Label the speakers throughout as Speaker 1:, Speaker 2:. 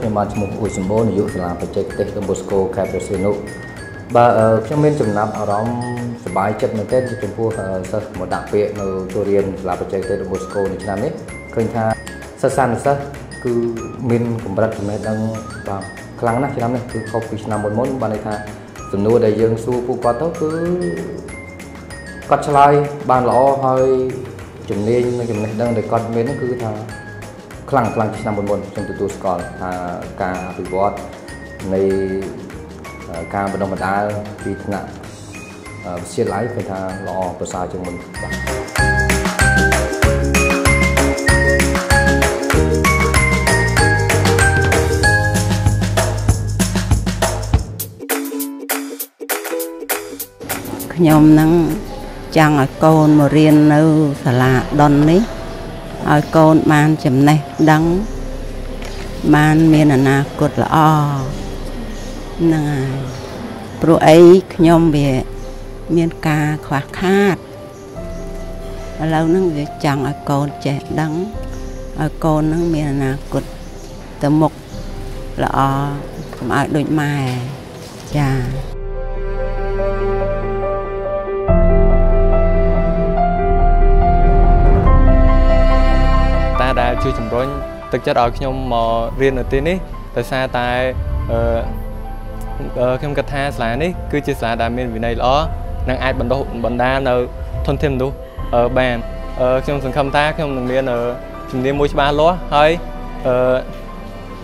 Speaker 1: ខ្ញុំបានឈ្មោះអ៊ុយសម្បូរនាយកសាលាបច្ចេកទេស Don Bosco ខេត្តព្រះសីហនុបាទខ្ញុំមានចំណាប់អារម្មណ៍សប្បាយចិត្តមែនទែនចំពោះសិស្សមកដាក់ពាក្យនៅចូលរៀនសាលាបច្ចេកទេស Don Bosco នៅឆ្នាំនេះឃើញថាសិស្សសានុសិស្សគឺមានកម្រិតចំណេះដឹងបាទខ្លាំងណាស់ឆ្នាំនេះគឺខុសពីឆ្នាំមុនមុនបានន័យថាសំណួរដែលយើងសួរពួកគាត់ទៅគឺគាត់ឆ្លើយបានល្អហើយជំនាញនិងចំណេះដឹងដែលគាត់មានគឺថា ខ្លាំងខ្លាំងឆ្នាំមុនមុនខ្ញុំទទួលស្គាល់ថាការអភិវឌ្ឍនៃការបណ្ដុះបណ្ដាលពីថ្នាក់វិទ្យាល័យគឺថាល្អប្រសើរជាងមុនបាទ
Speaker 2: ខ្ញុំនឹងចង់ឲ្យកូនមករៀននៅសាលាដុននេះ ឲ្យកូនបានចំណេះដឹងបានមានអនាគតល្អហ្នឹងហើយព្រោះអីខ្ញុំវាមានការខ្វះខាតឥឡូវហ្នឹងវាចង់ឲ្យកូនចេះដឹងឲ្យកូនហ្នឹងមានអនាគតទៅមុខល្អកុំឲ្យដូចម៉ែចា៎
Speaker 3: ជួយជំរុញទឹកចិត្តឲ្យខ្ញុំមករៀននៅទីនេះដោយសារតែអឺខ្ញុំគិតថាសាលានេះគឺជាសាលាដែលមានវិន័យល្អនិងអាចបណ្ដុះបណ្ដាលនៅធនធានមនុស្សបានខ្ញុំសង្ឃឹមថាខ្ញុំនឹងមានជំនាញមួយច្បាស់លាស់ហើយអឺ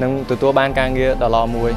Speaker 3: នឹងទទួលបានការងារដ៏ល្អមួយ